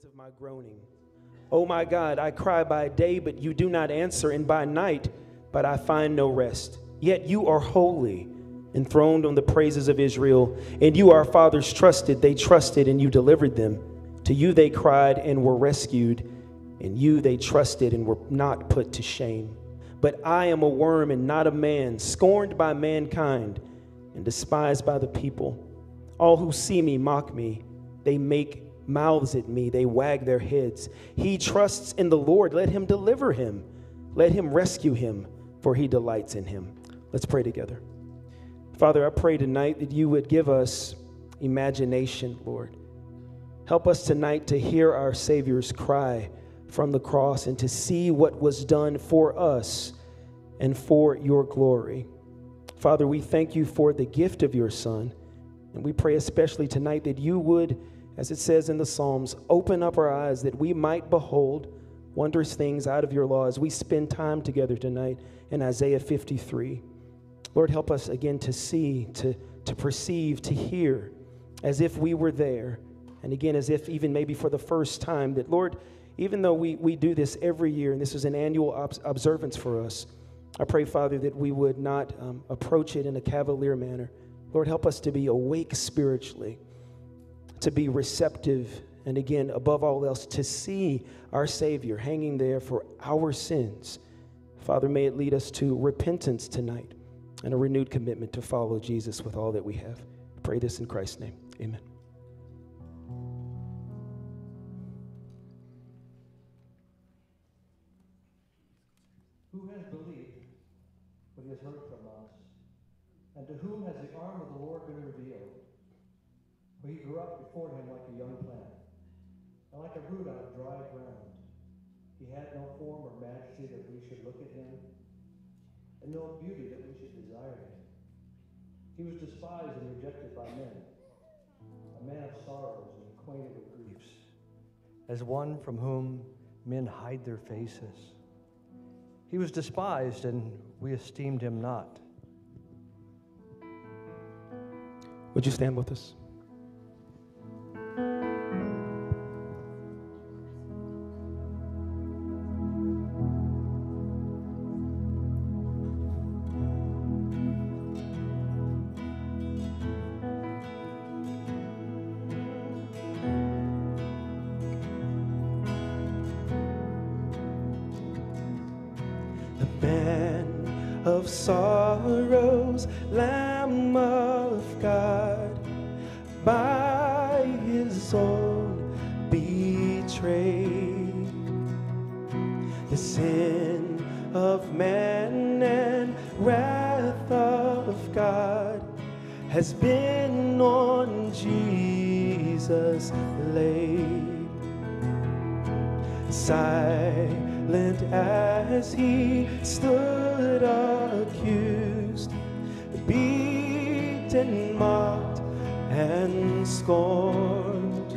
words of my groaning. Oh my God, I cry by day, but you do not answer, and by night, but I find no rest. Yet you are holy, enthroned on the praises of Israel, and you, our fathers, trusted. They trusted, and you delivered them. To you they cried and were rescued. and you they trusted and were not put to shame. But I am a worm and not a man, scorned by mankind and despised by the people. All who see me mock me. They make mouths at me, they wag their heads. He trusts in the Lord. Let him deliver him. Let him rescue him, for he delights in him. Let's pray together. Father, I pray tonight that you would give us imagination, Lord. Help us tonight to hear our Savior's cry from the cross and to see what was done for us and for your glory. Father, we thank you for the gift of your Son. And we pray especially tonight that you would, as it says in the Psalms, open up our eyes that we might behold wondrous things out of your law as we spend time together tonight in Isaiah 53. Lord, help us again to see, to, to perceive, to hear as if we were there. And again, as if even maybe for the first time, that Lord, even though we, we do this every year, and this is an annual ob- observance for us, I pray, Father, that we would not um, approach it in a cavalier manner. Lord, help us to be awake spiritually, to be receptive, and again, above all else, to see our Savior hanging there for our sins. Father, may it lead us to repentance tonight and a renewed commitment to follow Jesus with all that we have. I pray this in Christ's name. Amen. Grew up before him like a young plant, and like a root of dry ground. He had no form or majesty that we should look at him, and no beauty that we should desire him. He was despised and rejected by men, a man of sorrows and acquainted with griefs, as one from whom men hide their faces. He was despised, and we esteemed him not. Would you stand with us? Of sorrows, Lamb of God, by his own betrayed. The sin of man and wrath of God has been on Jesus laid silent as he stood scorned,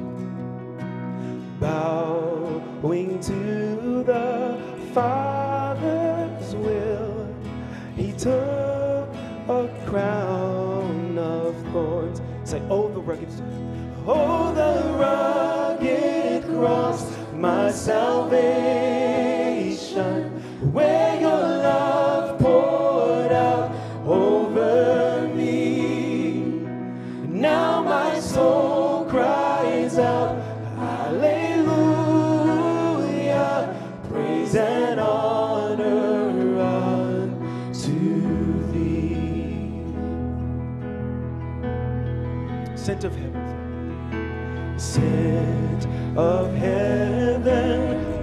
bowing to the Father's will, he took a crown of thorns. Say, oh, the rugged, oh, the rugged cross, my salvation,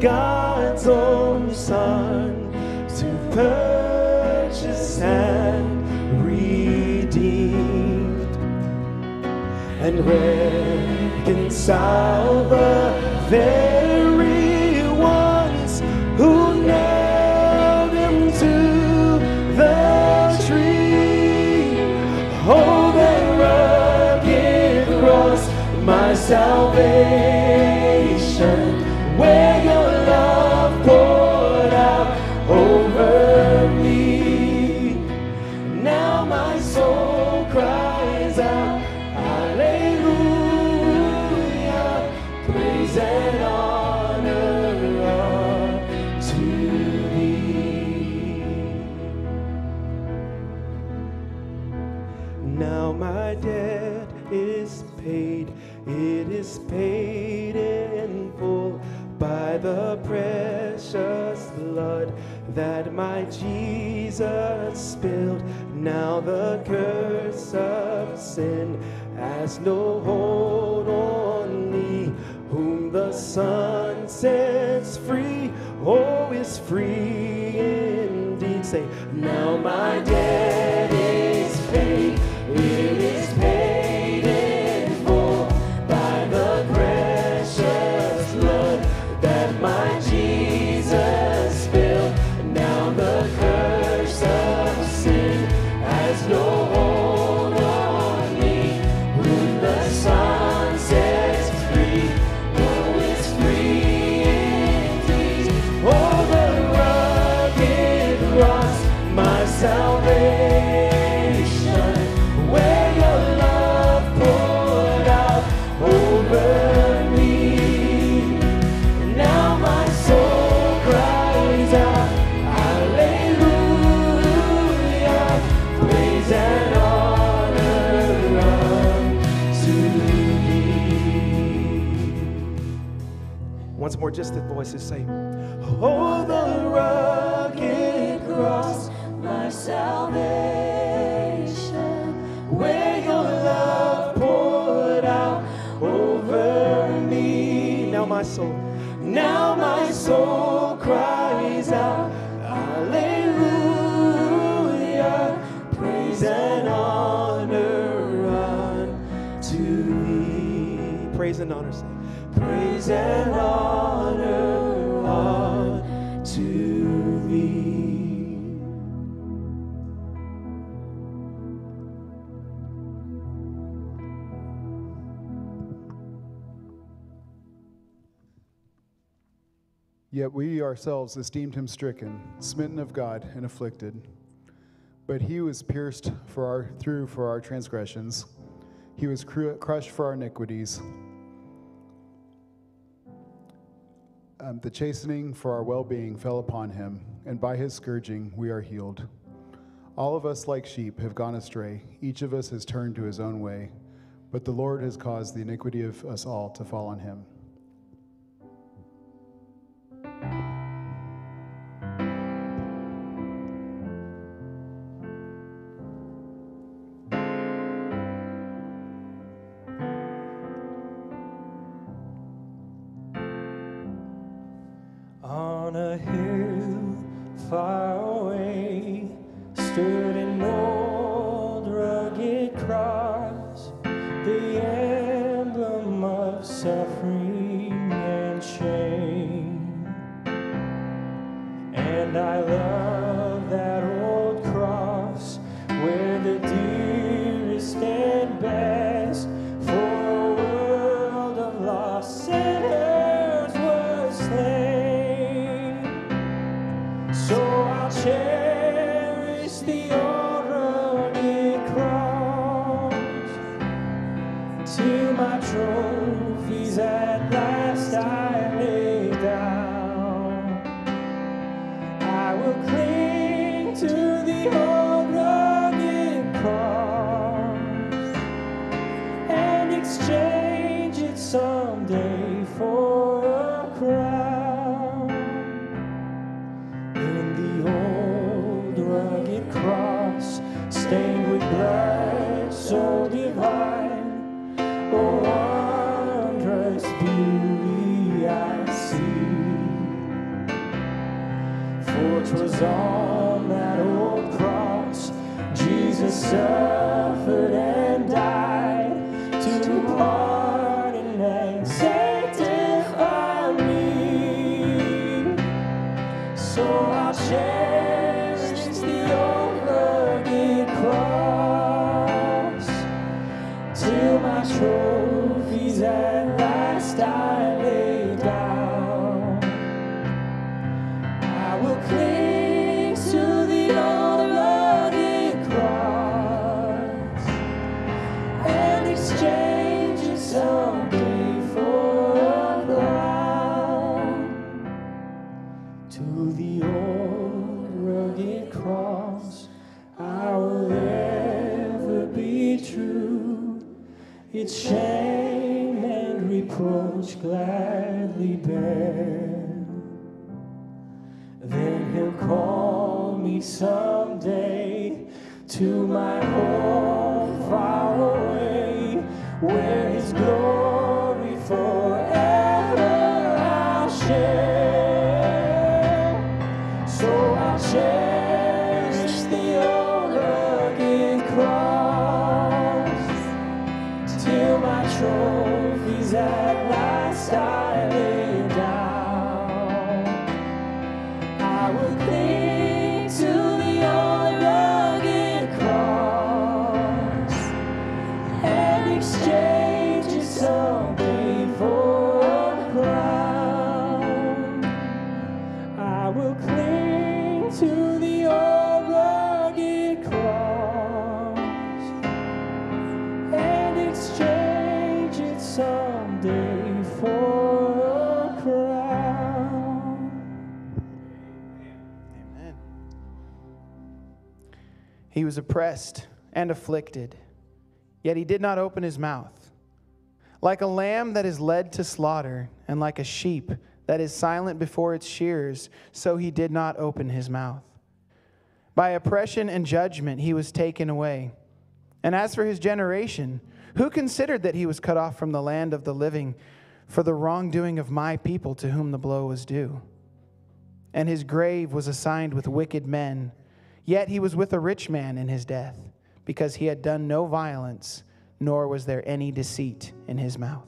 God's own Son, to purchase and redeem and reconcile the very ones who nailed him to the tree. Oh, the rugged cross, my salvation, my Jesus spilled. Now the curse of sin has no hold on me. Whom the Son sets free, oh, is free indeed. Say, now my More, just the voices say, Oh, the rugged cross, my salvation, where your love poured out over me. Now my soul, now my soul cries out, Hallelujah, praise and honor unto thee. Praise and honor, say, praise and honor Yet we ourselves esteemed him stricken, smitten of God, and afflicted. But he was pierced for our, through for our transgressions, he was cru- crushed for our iniquities. Um, the chastening for our well being fell upon him, and by his scourging we are healed. All of us, like sheep, have gone astray. Each of us has turned to his own way, but the Lord has caused the iniquity of us all to fall on him. He was oppressed and afflicted, yet he did not open his mouth. Like a lamb that is led to slaughter, and like a sheep that is silent before its shears, so he did not open his mouth. By oppression and judgment he was taken away. And as for his generation, who considered that he was cut off from the land of the living for the wrongdoing of my people to whom the blow was due? and his grave was assigned with wicked men. Yet he was with a rich man in his death, because he had done no violence, nor was there any deceit in his mouth.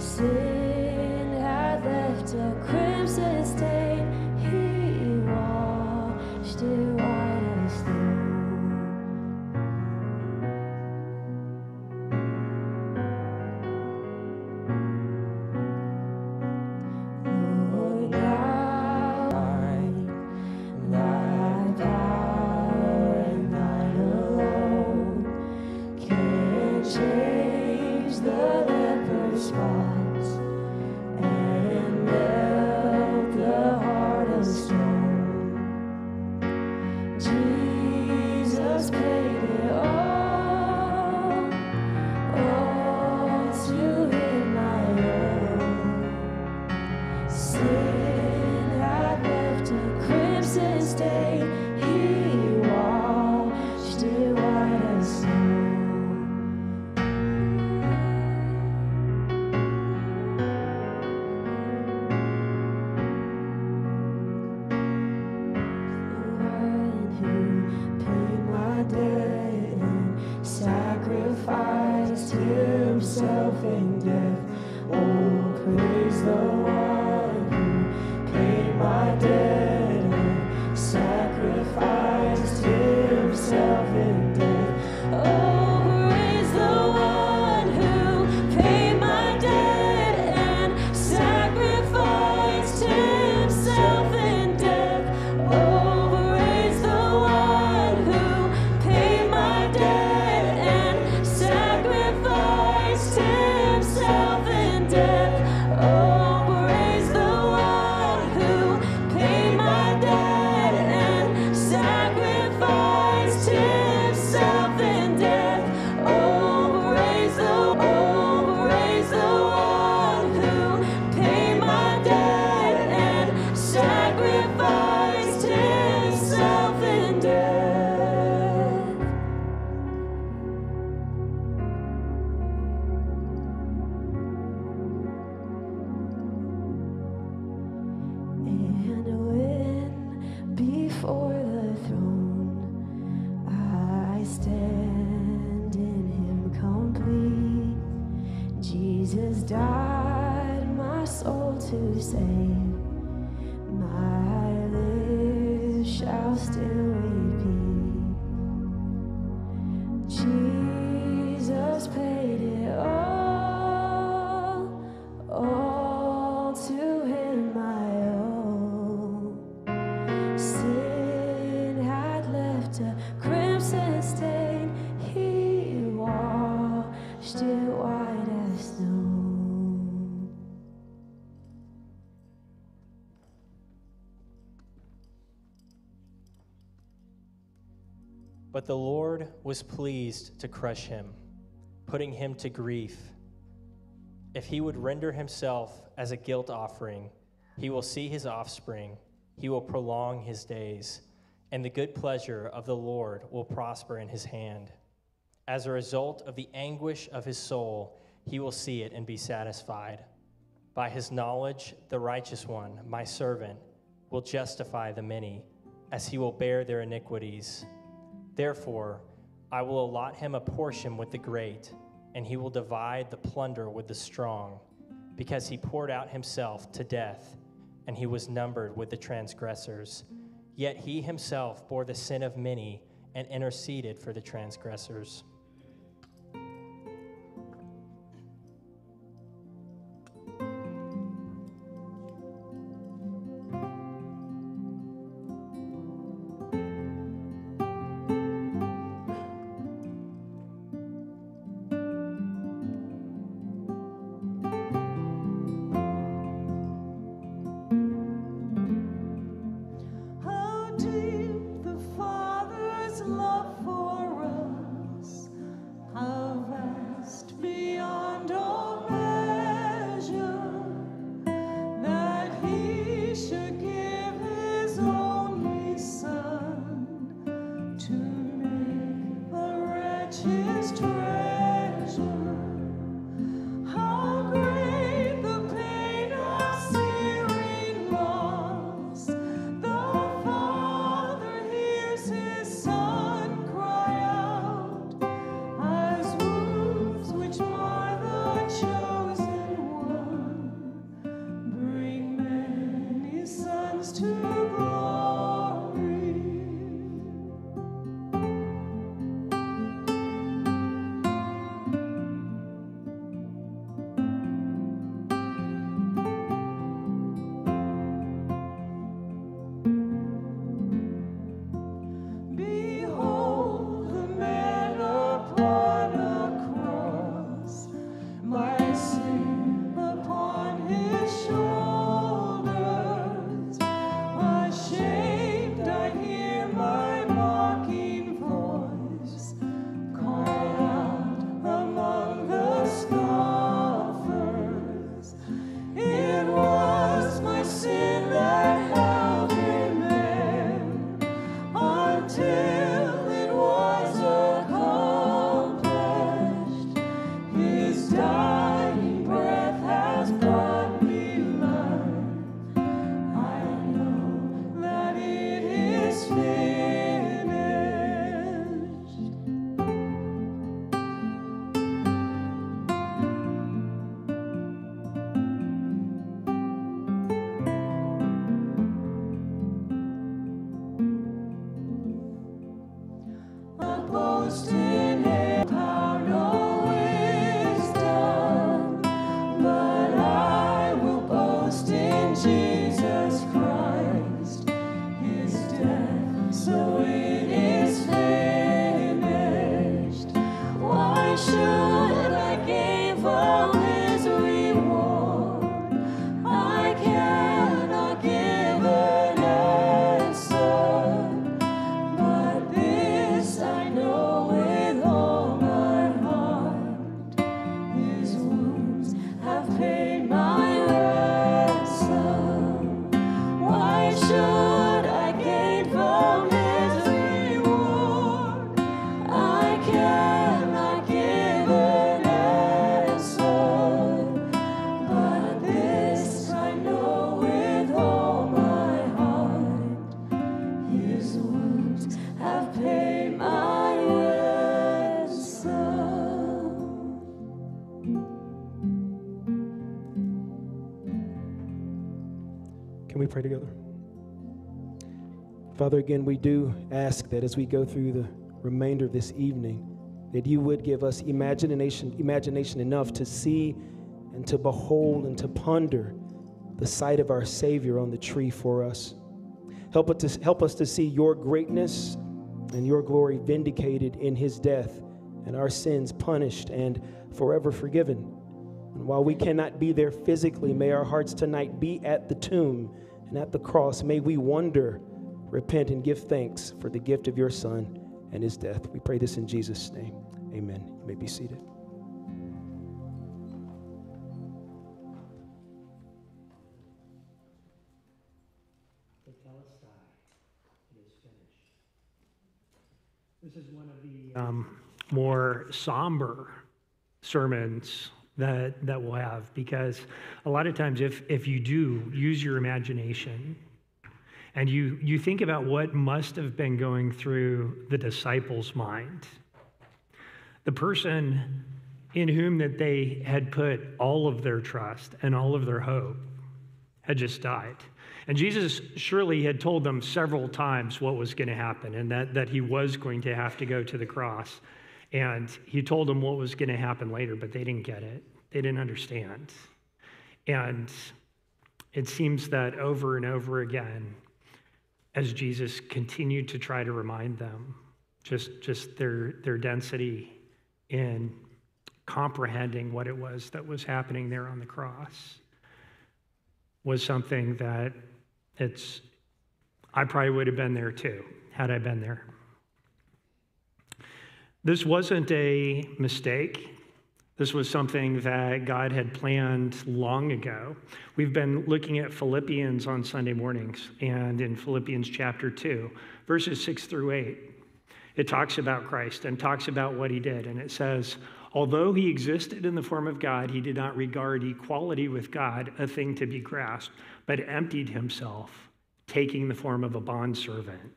Sin had left a crimson stain. But the Lord was pleased to crush him, putting him to grief. If he would render himself as a guilt offering, he will see his offspring, he will prolong his days, and the good pleasure of the Lord will prosper in his hand. As a result of the anguish of his soul, he will see it and be satisfied. By his knowledge, the righteous one, my servant, will justify the many, as he will bear their iniquities. Therefore, I will allot him a portion with the great, and he will divide the plunder with the strong, because he poured out himself to death, and he was numbered with the transgressors. Yet he himself bore the sin of many and interceded for the transgressors. Father, again, we do ask that as we go through the remainder of this evening, that you would give us imagination, imagination enough to see and to behold and to ponder the sight of our Savior on the tree for us. Help us to, help us to see your greatness and your glory vindicated in his death and our sins punished and forever forgiven. And while we cannot be there physically, may our hearts tonight be at the tomb and at the cross. May we wonder, repent, and give thanks for the gift of your Son and his death. We pray this in Jesus' name. Amen. You may be seated. This is one of the um, more somber sermons that, that we'll have because a lot of times if, if you do use your imagination and you, you think about what must have been going through the disciples' mind, the person in whom that they had put all of their trust and all of their hope had just died. And Jesus surely had told them several times what was going to happen and that, that he was going to have to go to the cross. And he told them what was going to happen later, but they didn't get it. They didn't understand. And it seems that over and over again, as Jesus continued to try to remind them, just, just their, their density in comprehending what it was that was happening there on the cross was something that it's, I probably would have been there too, had I been there. This wasn't a mistake. This was something that God had planned long ago. We've been looking at Philippians on Sunday mornings, and in Philippians chapter 2, verses 6 through 8, it talks about Christ and talks about what he did. And it says, Although he existed in the form of God, he did not regard equality with God a thing to be grasped, but emptied himself, taking the form of a bondservant.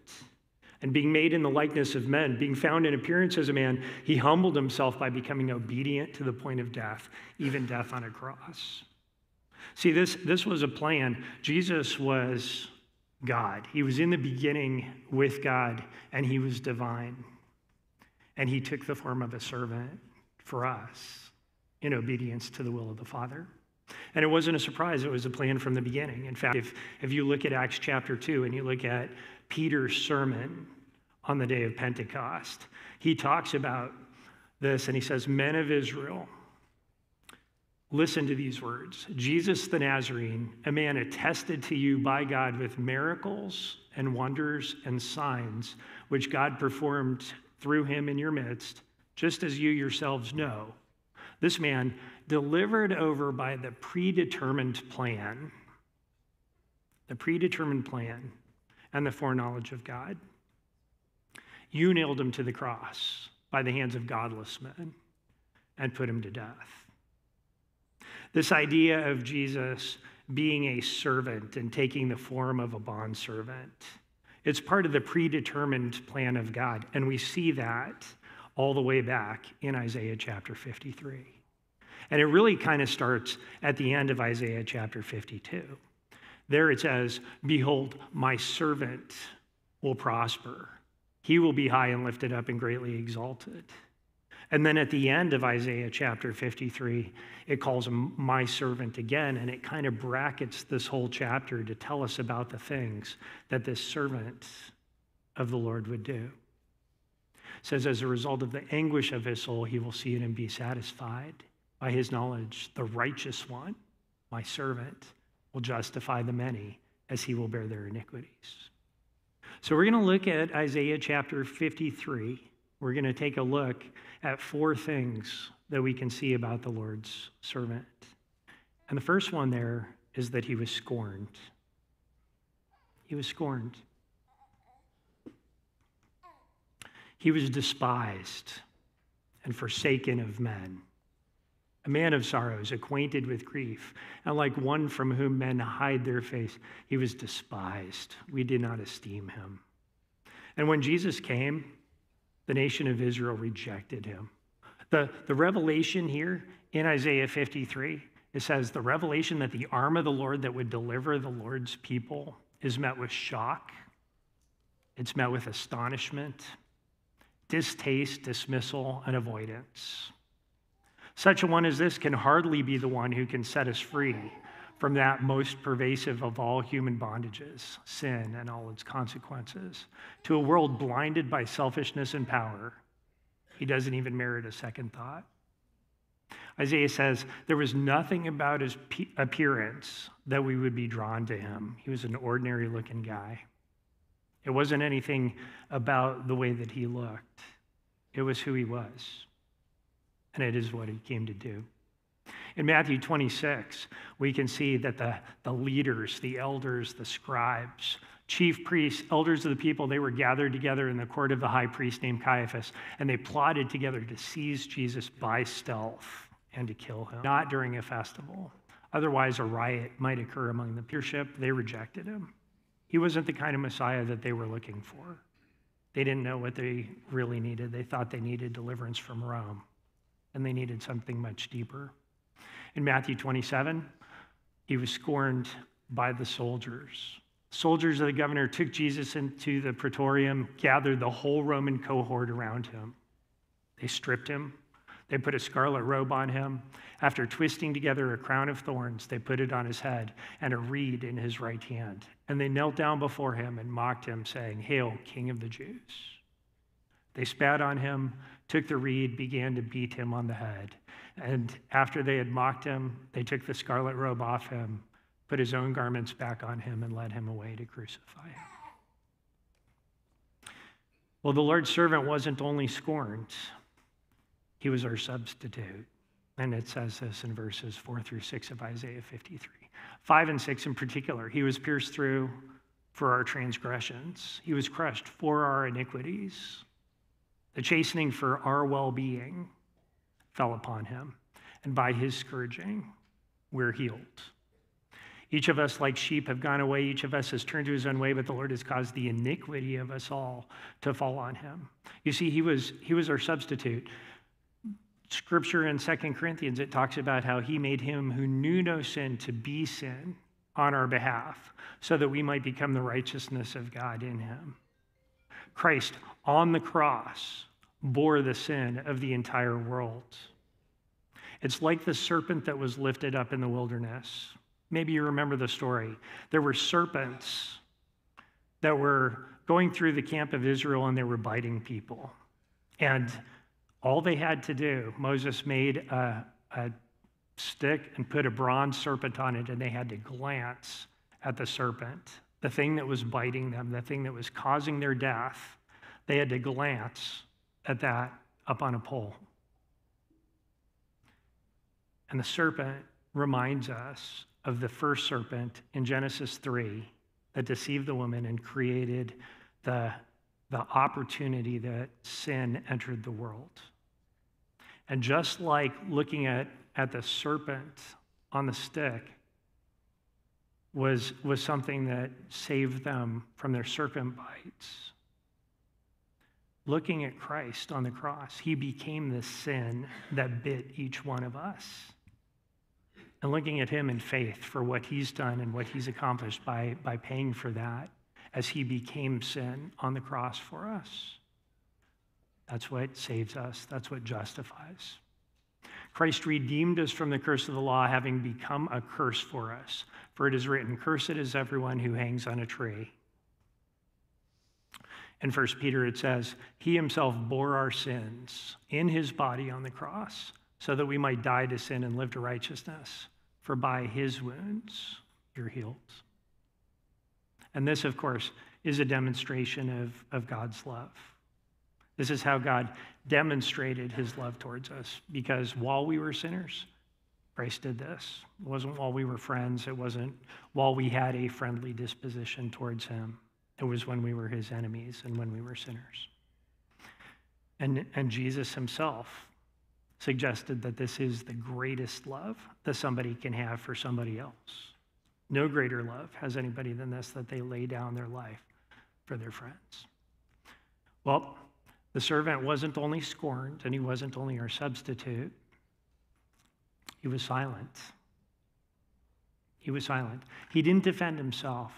And being made in the likeness of men, being found in appearance as a man, he humbled himself by becoming obedient to the point of death, even death on a cross. See, this, this was a plan. Jesus was God. He was in the beginning with God, and he was divine. And he took the form of a servant for us in obedience to the will of the Father. And it wasn't a surprise, it was a plan from the beginning. In fact, if, if you look at Acts chapter 2 and you look at Peter's sermon on the day of Pentecost, he talks about this and he says, Men of Israel, listen to these words Jesus the Nazarene, a man attested to you by God with miracles and wonders and signs, which God performed through him in your midst just as you yourselves know. This man, delivered over by the predetermined plan, the predetermined plan and the foreknowledge of God. You nailed him to the cross by the hands of godless men and put him to death. This idea of Jesus being a servant and taking the form of a bondservant, it's part of the predetermined plan of God. And we see that all the way back in Isaiah chapter 53. And it really kind of starts at the end of Isaiah chapter 52. There it says, Behold, my servant will prosper. He will be high and lifted up and greatly exalted. And then at the end of Isaiah chapter 53, it calls him my servant again, and it kind of brackets this whole chapter to tell us about the things that this servant of the Lord would do says, as a result of the anguish of his soul, he will see it and be satisfied. By his knowledge, the righteous one, my servant, will justify the many as he will bear their iniquities. So we're going to look at Isaiah chapter 53. We're going to take a look at four things that we can see about the Lord's servant. And the first one there is that he was scorned. He was scorned. He was despised and forsaken of men, a man of sorrows, acquainted with grief, and like one from whom men hide their face, he was despised. We did not esteem him. And when Jesus came, the nation of Israel rejected him. The, the revelation here in Isaiah 53 it says, the revelation that the arm of the Lord that would deliver the Lord's people is met with shock, it's met with astonishment, distaste, dismissal, and avoidance. Such a one as this can hardly be the one who can set us free from that most pervasive of all human bondages, sin and all its consequences, to a world blinded by selfishness and power. He doesn't even merit a second thought. Isaiah says there was nothing about his appearance that we would be drawn to him. He was an ordinary looking guy. It wasn't anything about the way that he looked, it was who he was. And it is what he came to do. In Matthew 26, we can see that the, the leaders, the elders, the scribes, chief priests, elders of the people, they were gathered together in the court of the high priest named Caiaphas, and they plotted together to seize Jesus by stealth and to kill him, not during a festival. Otherwise, a riot might occur among the peership. They rejected him. He wasn't the kind of Messiah that they were looking for. They didn't know what they really needed. They thought they needed deliverance from Rome, and they needed something much deeper. In Matthew 27, he was scorned by the soldiers. Soldiers of the governor took Jesus into the praetorium, gathered the whole Roman cohort around him. They stripped him, they put a scarlet robe on him. After twisting together a crown of thorns, they put it on his head and a reed in his right hand. And they knelt down before him and mocked him, saying, Hail, King of the Jews. They spat on him, took the reed, began to beat him on the head. And after they had mocked him, they took the scarlet robe off him, put his own garments back on him, and led him away to crucify him. Well, the Lord's servant wasn't only scorned, he was our substitute. And it says this in verses four through six of Isaiah 53. Five and six in particular. He was pierced through for our transgressions, he was crushed for our iniquities. The chastening for our well being fell upon him, and by his scourging, we're healed. Each of us, like sheep, have gone away. Each of us has turned to his own way, but the Lord has caused the iniquity of us all to fall on him. You see, he was, he was our substitute scripture in Second Corinthians, it talks about how he made him who knew no sin to be sin on our behalf so that we might become the righteousness of God in him. Christ on the cross bore the sin of the entire world. It's like the serpent that was lifted up in the wilderness. Maybe you remember the story. There were serpents that were going through the camp of Israel and they were biting people. And all they had to do, Moses made a, a stick and put a bronze serpent on it, and they had to glance at the serpent, the thing that was biting them, the thing that was causing their death. They had to glance at that up on a pole. And the serpent reminds us of the first serpent in Genesis 3 that deceived the woman and created the, the opportunity that sin entered the world. And just like looking at, at the serpent on the stick was, was something that saved them from their serpent bites, looking at Christ on the cross, he became the sin that bit each one of us. And looking at him in faith for what he's done and what he's accomplished by, by paying for that as he became sin on the cross for us. That's what saves us, that's what justifies. Christ redeemed us from the curse of the law, having become a curse for us. For it is written, Cursed is everyone who hangs on a tree. In 1 Peter, it says, He himself bore our sins in his body on the cross, so that we might die to sin and live to righteousness. For by his wounds you're healed. And this, of course, is a demonstration of, of God's love. This is how God demonstrated his love towards us because while we were sinners, Christ did this. It wasn't while we were friends, it wasn't while we had a friendly disposition towards him. It was when we were his enemies and when we were sinners. And, and Jesus himself suggested that this is the greatest love that somebody can have for somebody else. No greater love has anybody than this, that they lay down their life for their friends. Well, the servant wasn't only scorned and he wasn't only our substitute, he was silent. He was silent. He didn't defend himself.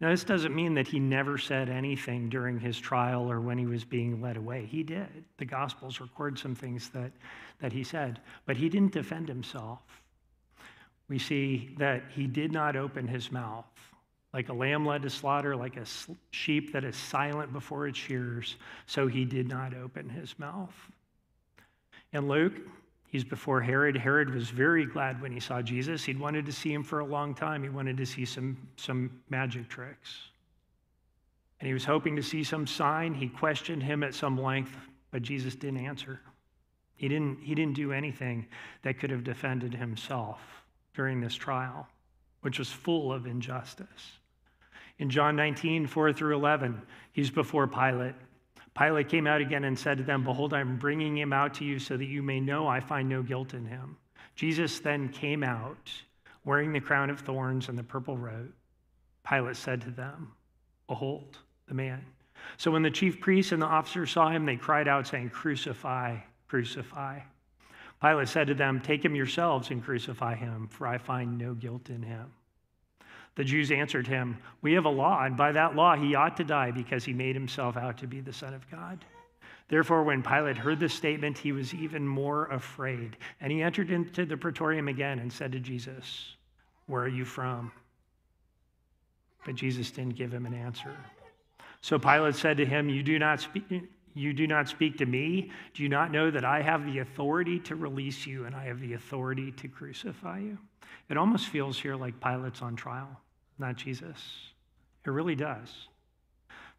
Now, this doesn't mean that he never said anything during his trial or when he was being led away. He did. The Gospels record some things that, that he said, but he didn't defend himself. We see that he did not open his mouth. Like a lamb led to slaughter, like a sheep that is silent before its shears, so he did not open his mouth. And Luke, He's before Herod. Herod was very glad when he saw Jesus. He'd wanted to see him for a long time. He wanted to see some, some magic tricks. And he was hoping to see some sign. He questioned him at some length, but Jesus didn't answer. He didn't, he didn't do anything that could have defended himself during this trial, which was full of injustice. In John 19, 4 through 11, he's before Pilate. Pilate came out again and said to them, Behold, I'm bringing him out to you so that you may know I find no guilt in him. Jesus then came out wearing the crown of thorns and the purple robe. Pilate said to them, Behold, the man. So when the chief priests and the officers saw him, they cried out, saying, Crucify, crucify. Pilate said to them, Take him yourselves and crucify him, for I find no guilt in him. The Jews answered him, We have a law, and by that law he ought to die because he made himself out to be the Son of God. Therefore, when Pilate heard this statement, he was even more afraid. And he entered into the praetorium again and said to Jesus, Where are you from? But Jesus didn't give him an answer. So Pilate said to him, You do not speak. You do not speak to me. Do you not know that I have the authority to release you and I have the authority to crucify you? It almost feels here like Pilate's on trial not Jesus. It really does.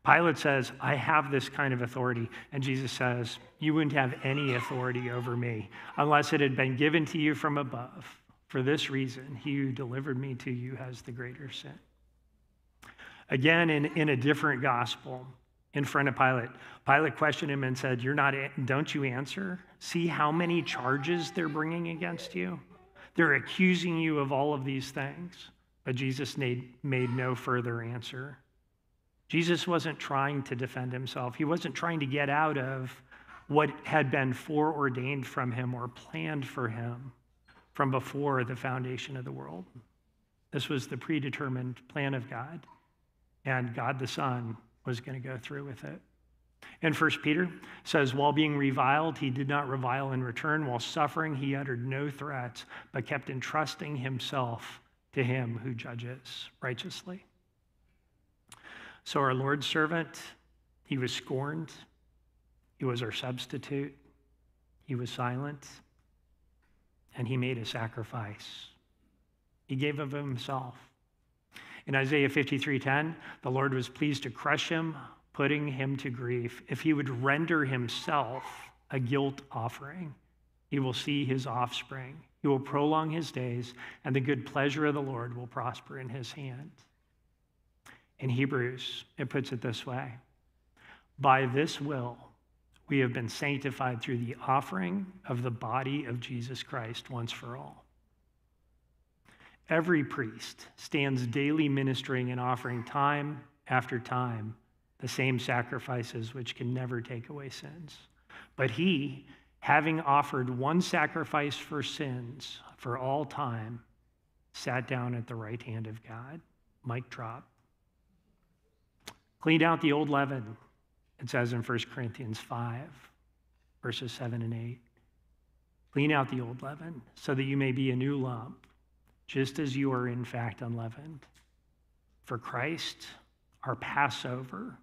Pilate says, I have this kind of authority. And Jesus says, You wouldn't have any authority over me unless it had been given to you from above. For this reason, he who delivered me to you has the greater sin. Again, in, in a different gospel, in front of Pilate, Pilate questioned him and said, You're not, don't you answer? See how many charges they're bringing against you? They're accusing you of all of these things. But Jesus made, made no further answer. Jesus wasn't trying to defend himself, he wasn't trying to get out of what had been foreordained from him or planned for him from before the foundation of the world. This was the predetermined plan of God, and God the Son was going to go through with it. And First Peter says, while being reviled, he did not revile in return. While suffering, he uttered no threats, but kept entrusting himself to him who judges righteously. So, our Lord's servant, he was scorned, he was our substitute, he was silent, and he made a sacrifice. He gave of himself. In Isaiah 53:10, the Lord was pleased to crush him, putting him to grief. If he would render himself a guilt offering, he will see his offspring. He will prolong his days, and the good pleasure of the Lord will prosper in his hand. In Hebrews, it puts it this way By this will, we have been sanctified through the offering of the body of Jesus Christ once for all. Every priest stands daily ministering and offering time after time the same sacrifices which can never take away sins. But he, having offered one sacrifice for sins for all time, sat down at the right hand of God. Mic drop. Cleaned out the old leaven, it says in 1 Corinthians 5, verses 7 and 8. Clean out the old leaven so that you may be a new lump, just as you are in fact unleavened. For Christ, our Passover,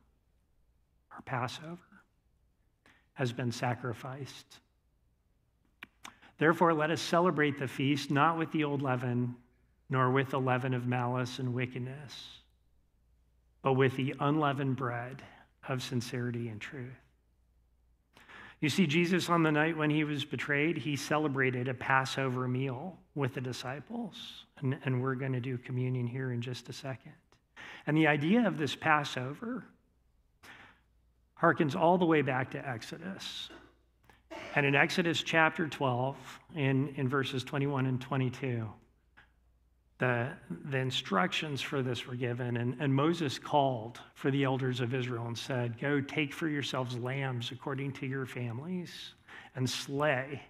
our Passover, has been sacrificed Therefore, let us celebrate the feast not with the old leaven, nor with the leaven of malice and wickedness, but with the unleavened bread of sincerity and truth. You see, Jesus, on the night when he was betrayed, he celebrated a Passover meal with the disciples. And, and we're going to do communion here in just a second. And the idea of this Passover harkens all the way back to Exodus. And in Exodus chapter 12, in, in verses 21 and 22, the, the instructions for this were given. And, and Moses called for the elders of Israel and said, Go take for yourselves lambs according to your families and slay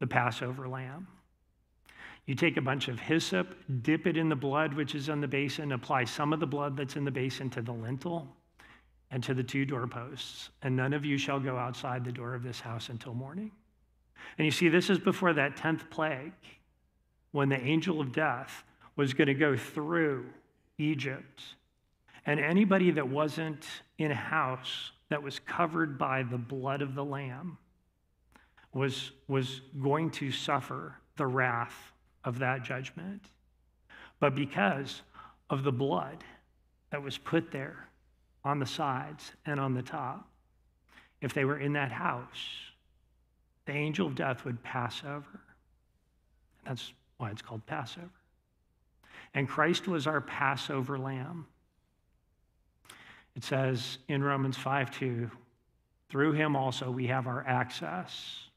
the Passover lamb. You take a bunch of hyssop, dip it in the blood which is in the basin, apply some of the blood that's in the basin to the lintel and to the two doorposts, and none of you shall go outside the door of this house until morning. And you see, this is before that 10th plague, when the angel of death was going to go through Egypt. And anybody that wasn't in a house that was covered by the blood of the Lamb was, was going to suffer the wrath of that judgment. But because of the blood that was put there on the sides and on the top, if they were in that house, the angel of death would pass over. That's why it's called Passover. And Christ was our Passover lamb. It says in Romans 5 2, through him also we have our access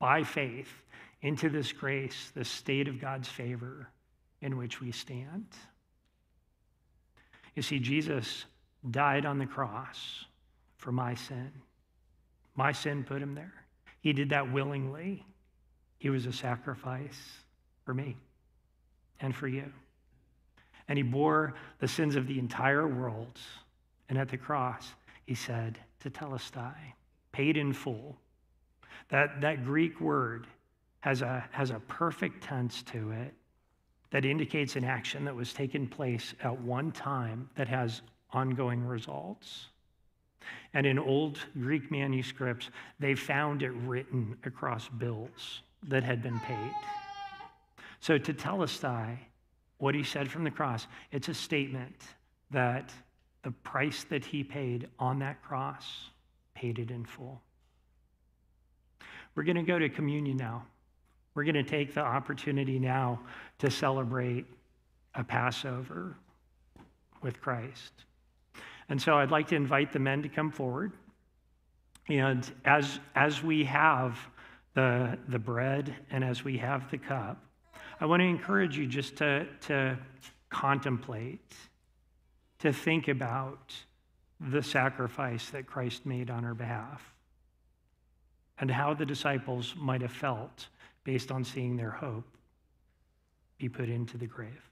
by faith into this grace, this state of God's favor in which we stand. You see, Jesus died on the cross for my sin. My sin put him there. He did that willingly. He was a sacrifice for me and for you. And he bore the sins of the entire world. And at the cross, he said, tetelestai, paid in full. That, that Greek word has a, has a perfect tense to it that indicates an action that was taken place at one time that has ongoing results. And in old Greek manuscripts, they found it written across bills that had been paid. So to tetelestai, what he said from the cross, it's a statement that the price that he paid on that cross paid it in full. We're going to go to communion now. We're going to take the opportunity now to celebrate a Passover with Christ. And so I'd like to invite the men to come forward. And as, as we have the, the bread and as we have the cup, I want to encourage you just to, to contemplate, to think about the sacrifice that Christ made on our behalf and how the disciples might have felt based on seeing their hope be put into the grave.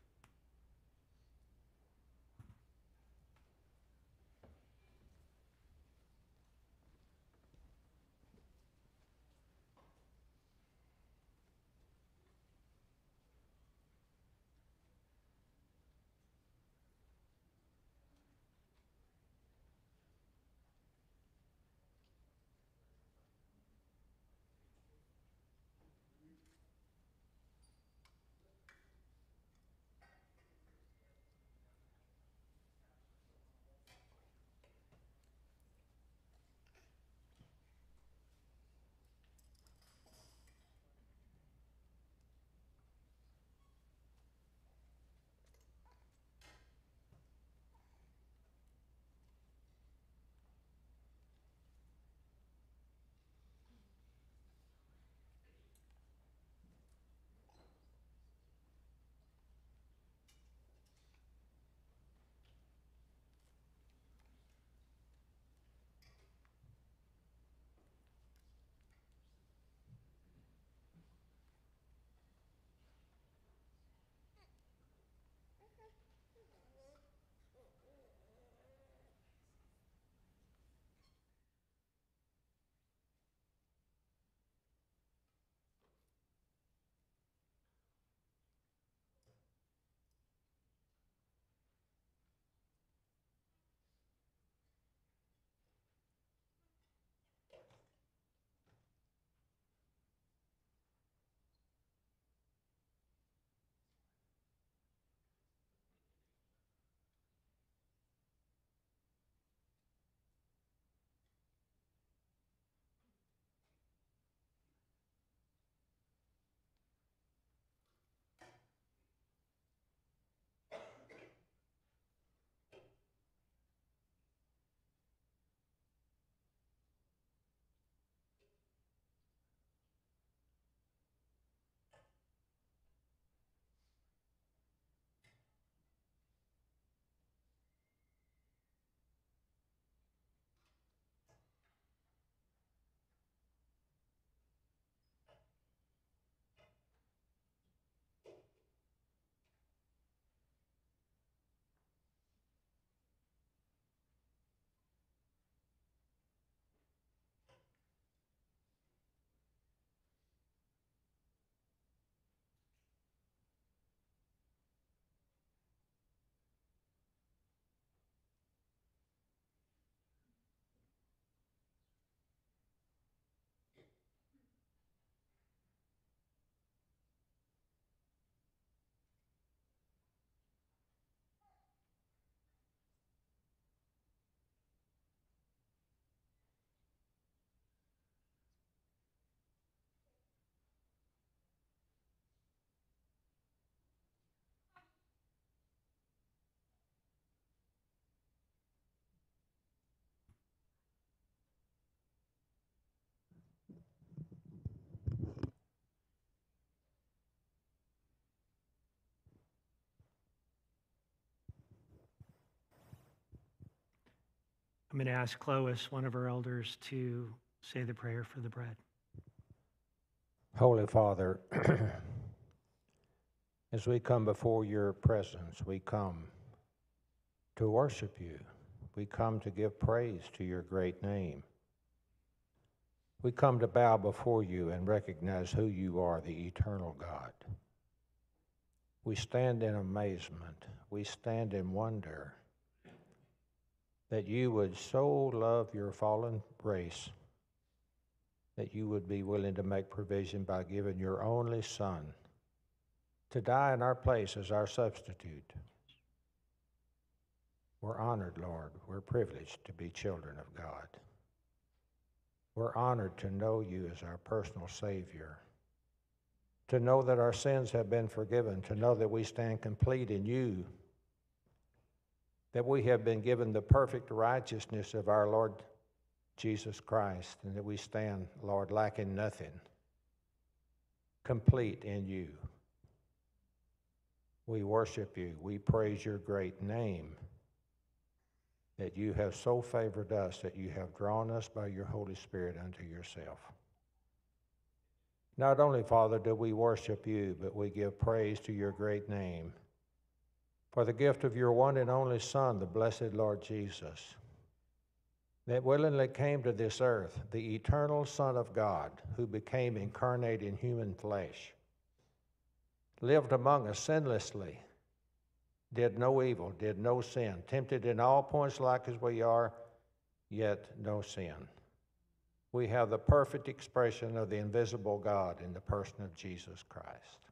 I'm going to ask Clovis, one of our elders, to say the prayer for the bread. Holy Father, as we come before your presence, we come to worship you. We come to give praise to your great name. We come to bow before you and recognize who you are, the eternal God. We stand in amazement. We stand in wonder that you would so love your fallen race that you would be willing to make provision by giving your only Son to die in our place as our substitute. We're honored, Lord. We're privileged to be children of God. We're honored to know you as our personal Savior, to know that our sins have been forgiven, to know that we stand complete in you, that we have been given the perfect righteousness of our Lord Jesus Christ, and that we stand, Lord, lacking nothing, complete in you. We worship you. We praise your great name that you have so favored us that you have drawn us by your Holy Spirit unto yourself. Not only, Father, do we worship you, but we give praise to your great name for the gift of your one and only Son, the blessed Lord Jesus that willingly came to this earth, the eternal Son of God, who became incarnate in human flesh, lived among us sinlessly, did no evil, did no sin, tempted in all points like as we are, yet no sin. We have the perfect expression of the invisible God in the person of Jesus Christ.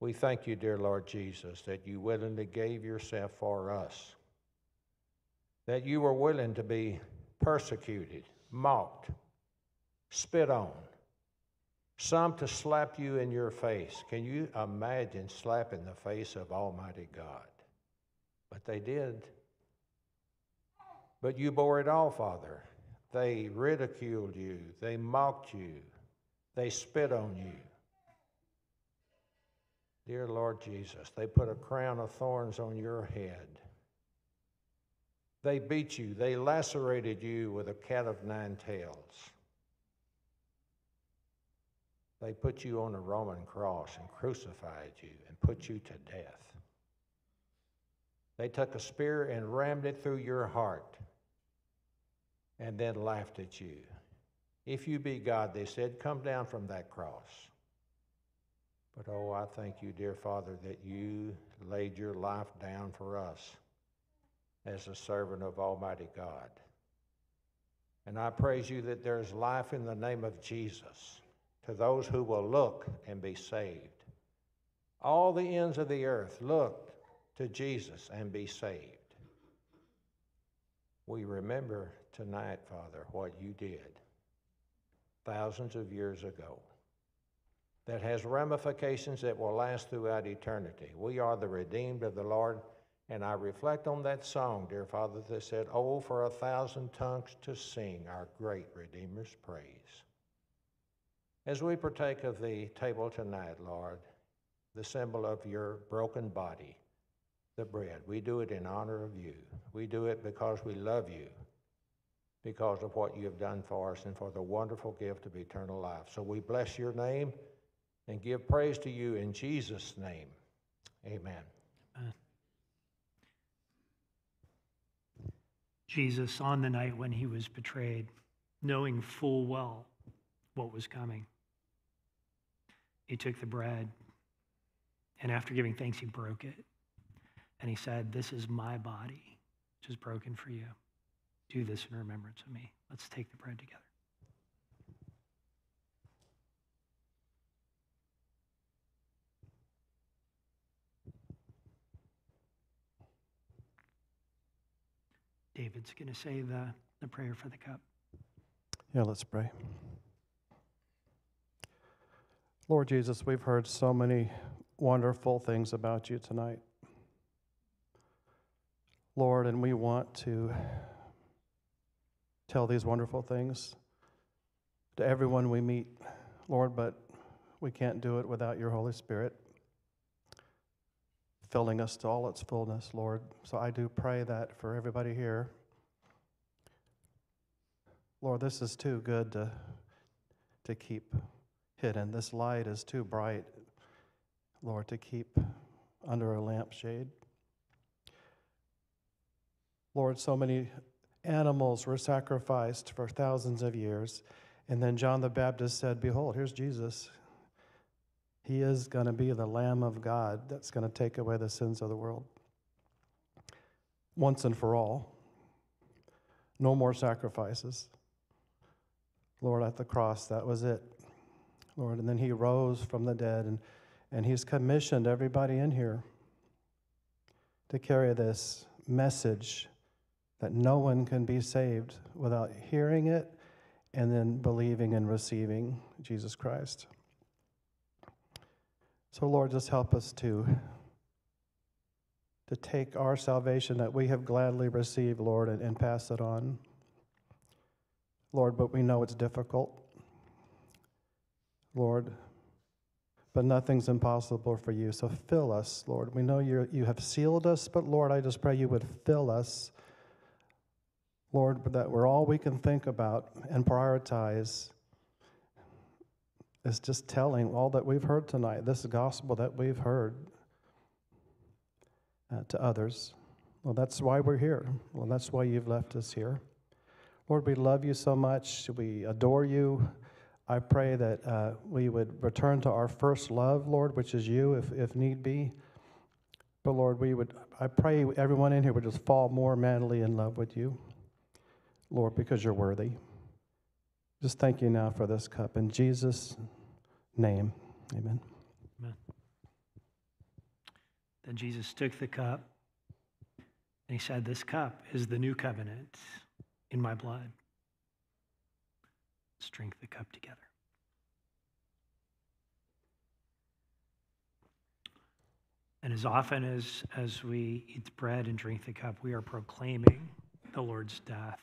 We thank you, dear Lord Jesus, that you willingly gave yourself for us that you were willing to be persecuted, mocked, spit on, some to slap you in your face. Can you imagine slapping the face of Almighty God? But they did. But you bore it all, Father. They ridiculed you, they mocked you, they spit on you. Dear Lord Jesus, they put a crown of thorns on your head. They beat you, they lacerated you with a cat of nine tails. They put you on a Roman cross and crucified you and put you to death. They took a spear and rammed it through your heart and then laughed at you. If you be God, they said, come down from that cross. But oh, I thank you, dear Father, that you laid your life down for us as a servant of Almighty God. And I praise you that there's life in the name of Jesus to those who will look and be saved. All the ends of the earth look to Jesus and be saved. We remember tonight, Father, what you did thousands of years ago that has ramifications that will last throughout eternity. We are the redeemed of the Lord and I reflect on that song, dear Father, that said, Oh, for a thousand tongues to sing our great Redeemer's praise. As we partake of the table tonight, Lord, the symbol of your broken body, the bread, we do it in honor of you. We do it because we love you, because of what you have done for us, and for the wonderful gift of eternal life. So we bless your name and give praise to you in Jesus' name. Amen. Jesus on the night when he was betrayed, knowing full well what was coming. He took the bread, and after giving thanks, he broke it. And he said, This is my body, which is broken for you. Do this in remembrance of me. Let's take the bread together. David's going to say the, the prayer for the cup. Yeah, let's pray. Lord Jesus, we've heard so many wonderful things about you tonight. Lord, and we want to tell these wonderful things to everyone we meet, Lord, but we can't do it without your Holy Spirit filling us to all its fullness, Lord. So I do pray that for everybody here, Lord, this is too good to, to keep hidden. This light is too bright, Lord, to keep under a lampshade. Lord, so many animals were sacrificed for thousands of years. And then John the Baptist said, Behold, here's Jesus. He is going to be the Lamb of God that's going to take away the sins of the world once and for all. No more sacrifices. Lord, at the cross, that was it. Lord, and then he rose from the dead, and, and he's commissioned everybody in here to carry this message that no one can be saved without hearing it and then believing and receiving Jesus Christ. So, Lord, just help us to, to take our salvation that we have gladly received, Lord, and, and pass it on. Lord, but we know it's difficult. Lord, but nothing's impossible for you. So fill us, Lord. We know you you have sealed us, but Lord, I just pray you would fill us, Lord, that we're all we can think about and prioritize is just telling all that we've heard tonight, this gospel that we've heard uh, to others. Well, that's why we're here. Well, that's why you've left us here. Lord, we love you so much. We adore you. I pray that uh, we would return to our first love, Lord, which is you, if, if need be. But Lord, we would, I pray everyone in here would just fall more madly in love with you, Lord, because you're worthy. Just thank you now for this cup. In Jesus' name, amen. Amen. Then Jesus took the cup and he said, This cup is the new covenant in my blood. Let's drink the cup together. And as often as, as we eat bread and drink the cup, we are proclaiming the Lord's death,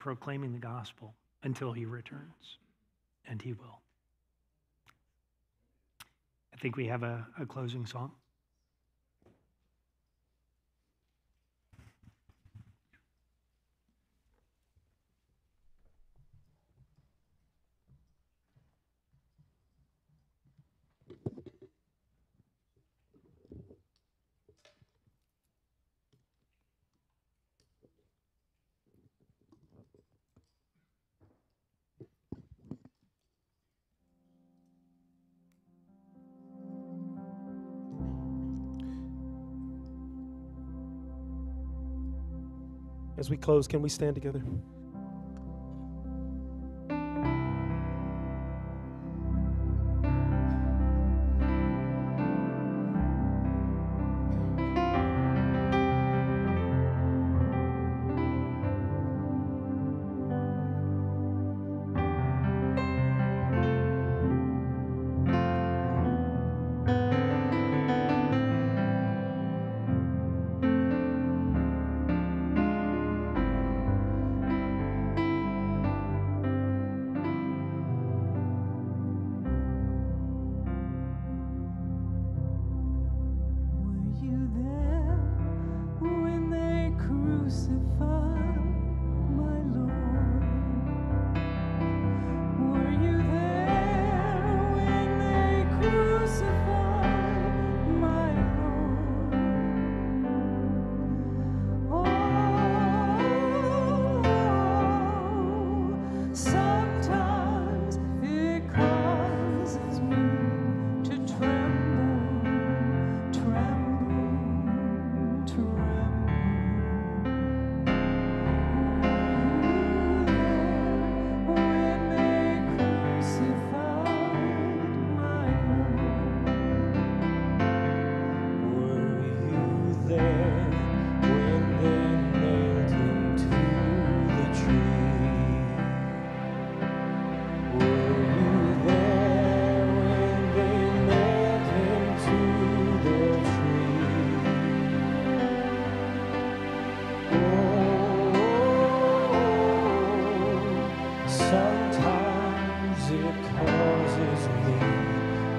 proclaiming the gospel until he returns, and he will. I think we have a, a closing song. As we close, can we stand together?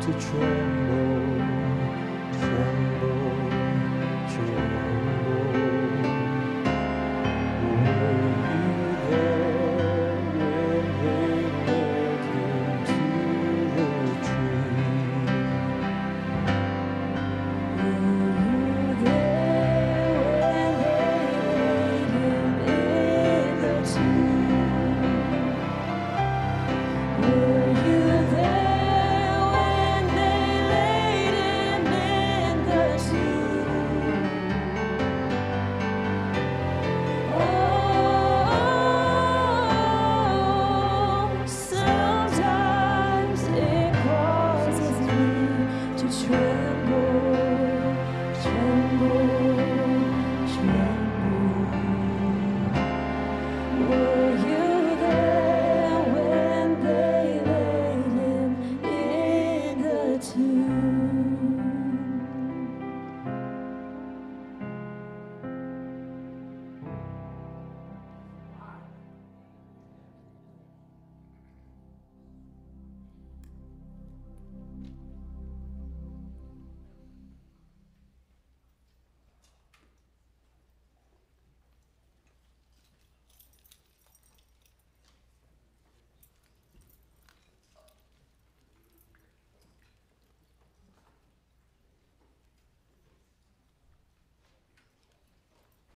to tremble.